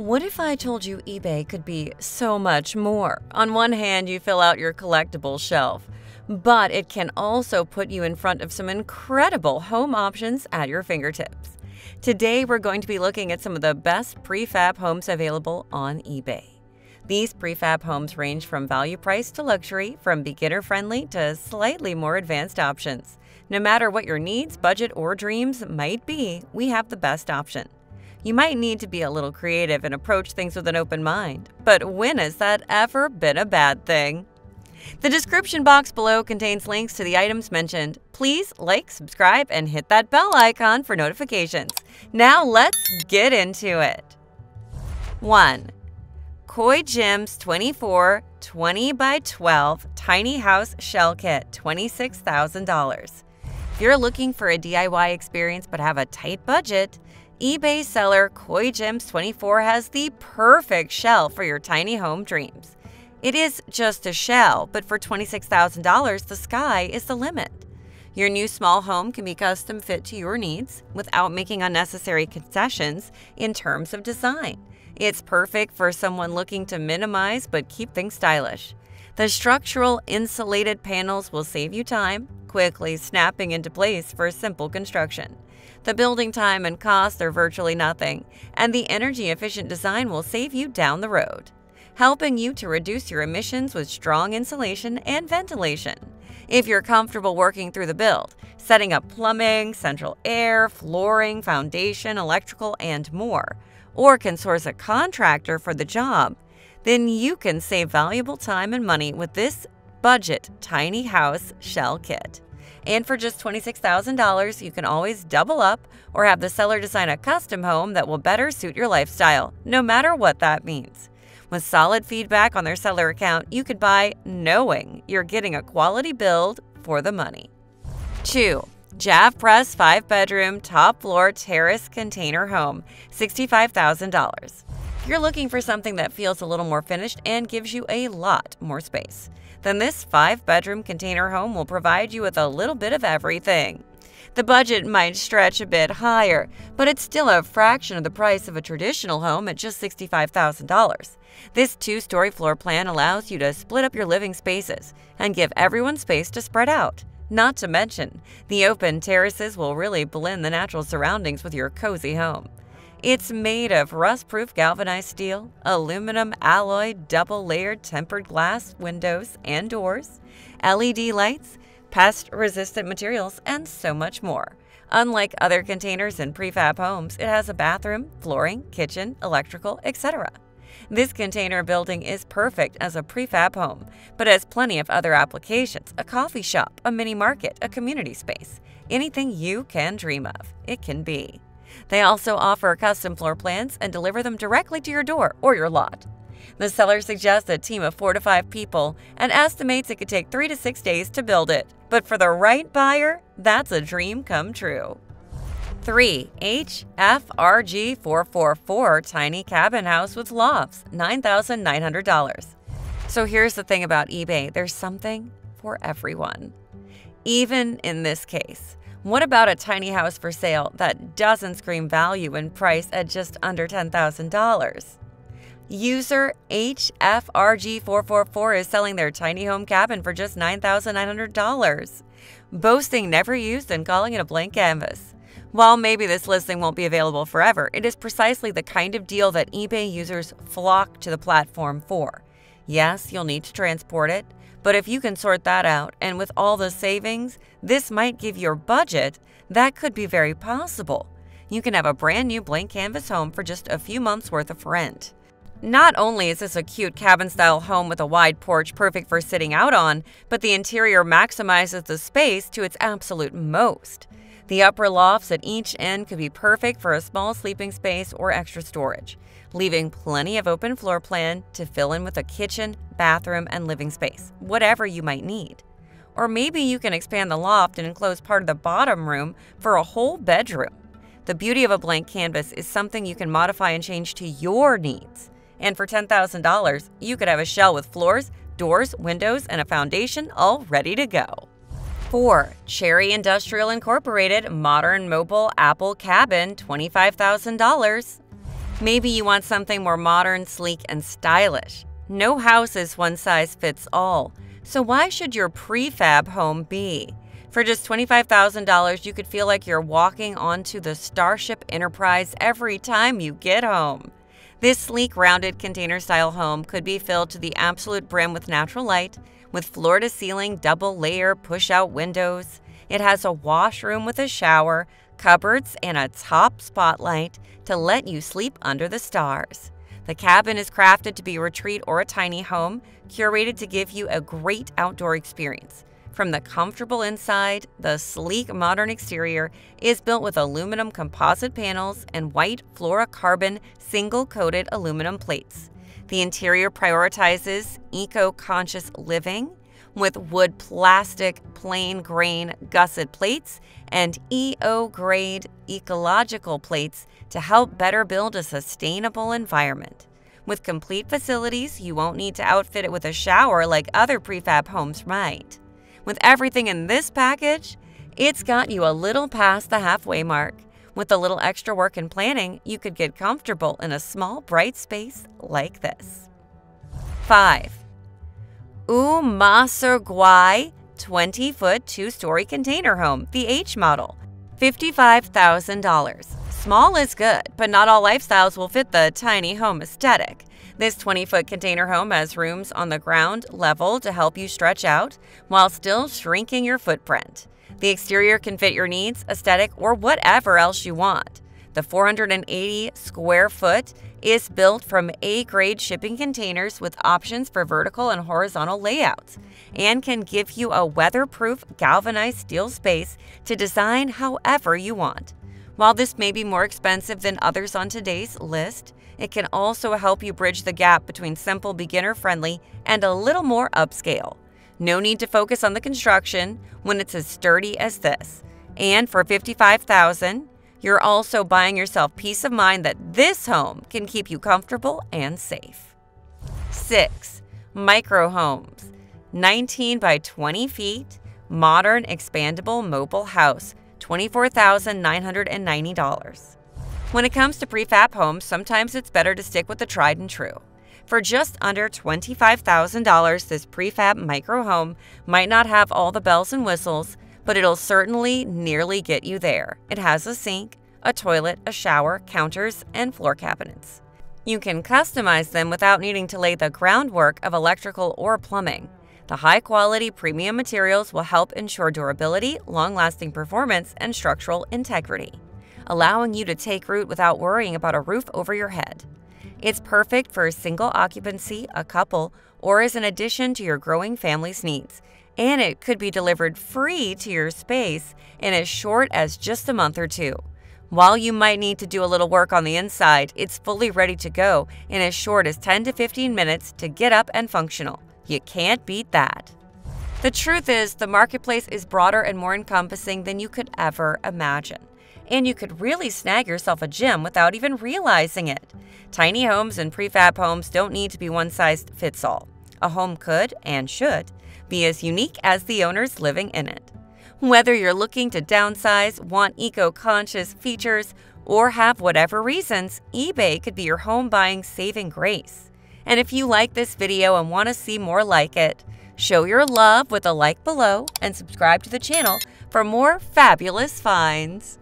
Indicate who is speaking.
Speaker 1: What if I told you eBay could be so much more? On one hand, you fill out your collectible shelf, but it can also put you in front of some incredible home options at your fingertips. Today, we're going to be looking at some of the best prefab homes available on eBay. These prefab homes range from value price to luxury, from beginner friendly to slightly more advanced options. No matter what your needs, budget, or dreams might be, we have the best option. You might need to be a little creative and approach things with an open mind. But when has that ever been a bad thing? The description box below contains links to the items mentioned. Please like, subscribe, and hit that bell icon for notifications. Now let's get into it. 1. Koigems 24 20 by 12 Tiny House Shell Kit $26,000. If you're looking for a DIY experience but have a tight budget, eBay seller Koigems 24 has the perfect shell for your tiny home dreams. It is just a shell, but for $26,000, the sky is the limit. Your new small home can be custom fit to your needs without making unnecessary concessions in terms of design. It's perfect for someone looking to minimize but keep things stylish. The structural insulated panels will save you time, quickly snapping into place for simple construction. The building time and cost are virtually nothing, and the energy efficient design will save you down the road, helping you to reduce your emissions with strong insulation and ventilation. If you're comfortable working through the build, setting up plumbing, central air, flooring, foundation, electrical, and more, or can source a contractor for the job, then you can save valuable time and money with this budget tiny house shell kit. And for just $26,000, you can always double up or have the seller design a custom home that will better suit your lifestyle, no matter what that means. With solid feedback on their seller account, you could buy knowing you're getting a quality build for the money. 2. Javpress 5 bedroom, top floor terrace container home, $65,000. You're looking for something that feels a little more finished and gives you a lot more space then this five bedroom container home will provide you with a little bit of everything. The budget might stretch a bit higher, but it's still a fraction of the price of a traditional home at just $65,000. This two story floor plan allows you to split up your living spaces and give everyone space to spread out. Not to mention, the open terraces will really blend the natural surroundings with your cozy home. It's made of rust-proof galvanized steel, aluminum alloy double-layered tempered glass windows and doors, LED lights, pest-resistant materials, and so much more. Unlike other containers in prefab homes, it has a bathroom, flooring, kitchen, electrical, etc. This container building is perfect as a prefab home, but has plenty of other applications a coffee shop, a mini market, a community space. Anything you can dream of, it can be. They also offer custom floor plans and deliver them directly to your door or your lot. The seller suggests a team of four to five people and estimates it could take three to six days to build it. But for the right buyer, that's a dream come true. 3. HFRG 444 Tiny Cabin House with Lofts, $9,900. So here's the thing about eBay there's something for everyone. Even in this case, what about a tiny house for sale that doesn't scream value in price at just under $10,000? User HFRG444 is selling their tiny home cabin for just $9,900, boasting never used and calling it a blank canvas. While maybe this listing won't be available forever, it is precisely the kind of deal that eBay users flock to the platform for. Yes, you'll need to transport it, but if you can sort that out, and with all the savings, this might give your budget, that could be very possible. You can have a brand new blank canvas home for just a few months worth of rent. Not only is this a cute cabin style home with a wide porch perfect for sitting out on, but the interior maximizes the space to its absolute most. The upper lofts at each end could be perfect for a small sleeping space or extra storage leaving plenty of open floor plan to fill in with a kitchen, bathroom, and living space, whatever you might need. Or maybe you can expand the loft and enclose part of the bottom room for a whole bedroom. The beauty of a blank canvas is something you can modify and change to your needs. And for $10,000, you could have a shell with floors, doors, windows, and a foundation all ready to go. 4. Cherry Industrial Incorporated Modern Mobile Apple Cabin $25,000. Maybe you want something more modern, sleek, and stylish. No house is one size fits all, so why should your prefab home be? For just $25,000, you could feel like you're walking onto the Starship Enterprise every time you get home. This sleek, rounded container style home could be filled to the absolute brim with natural light, with floor to ceiling double layer push out windows. It has a washroom with a shower, cupboards, and a top spotlight to let you sleep under the stars. The cabin is crafted to be a retreat or a tiny home, curated to give you a great outdoor experience. From the comfortable inside, the sleek modern exterior is built with aluminum composite panels and white fluorocarbon single coated aluminum plates. The interior prioritizes eco conscious living with wood plastic plain grain gusset plates and EO grade ecological plates to help better build a sustainable environment. With complete facilities, you won't need to outfit it with a shower like other prefab homes might. With everything in this package, it's got you a little past the halfway mark. With a little extra work and planning, you could get comfortable in a small, bright space like this. 5. Umaserguei 20 foot, two story container home, the H model. $55,000. Small is good, but not all lifestyles will fit the tiny home aesthetic. This 20 foot container home has rooms on the ground level to help you stretch out while still shrinking your footprint. The exterior can fit your needs, aesthetic, or whatever else you want. The 480 square foot is built from A grade shipping containers with options for vertical and horizontal layouts and can give you a weatherproof galvanized steel space to design however you want. While this may be more expensive than others on today's list, it can also help you bridge the gap between simple beginner friendly and a little more upscale. No need to focus on the construction when it's as sturdy as this. And for 55000 you're also buying yourself peace of mind that this home can keep you comfortable and safe. 6. Micro Homes 19 by 20 feet, modern expandable mobile house, $24,990. When it comes to prefab homes, sometimes it's better to stick with the tried and true. For just under $25,000, this prefab micro home might not have all the bells and whistles, but it'll certainly nearly get you there. It has a sink, a toilet, a shower, counters, and floor cabinets. You can customize them without needing to lay the groundwork of electrical or plumbing. The high quality premium materials will help ensure durability, long lasting performance, and structural integrity, allowing you to take root without worrying about a roof over your head. It's perfect for a single occupancy, a couple, or as an addition to your growing family's needs and it could be delivered free to your space in as short as just a month or two. While you might need to do a little work on the inside, it's fully ready to go in as short as 10 to 15 minutes to get up and functional. You can't beat that. The truth is, the marketplace is broader and more encompassing than you could ever imagine. And you could really snag yourself a gym without even realizing it. Tiny homes and prefab homes don't need to be one size fits all. A home could, and should, be as unique as the owners living in it. Whether you're looking to downsize, want eco conscious features, or have whatever reasons, eBay could be your home buying saving grace. And if you like this video and want to see more like it, show your love with a like below and subscribe to the channel for more fabulous finds.